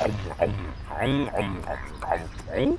Om, om, om, om, om, om.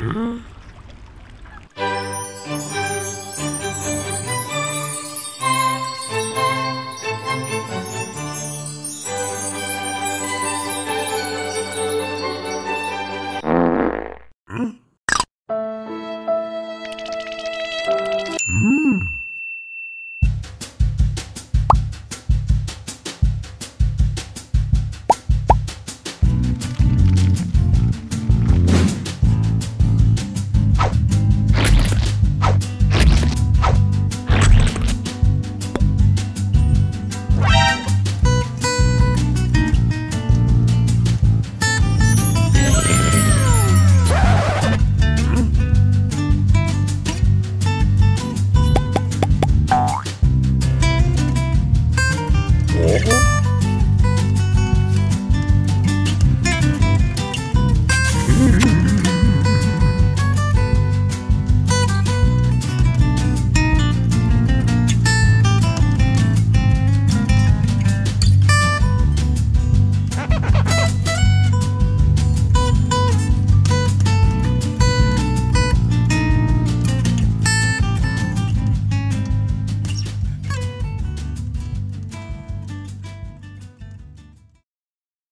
now.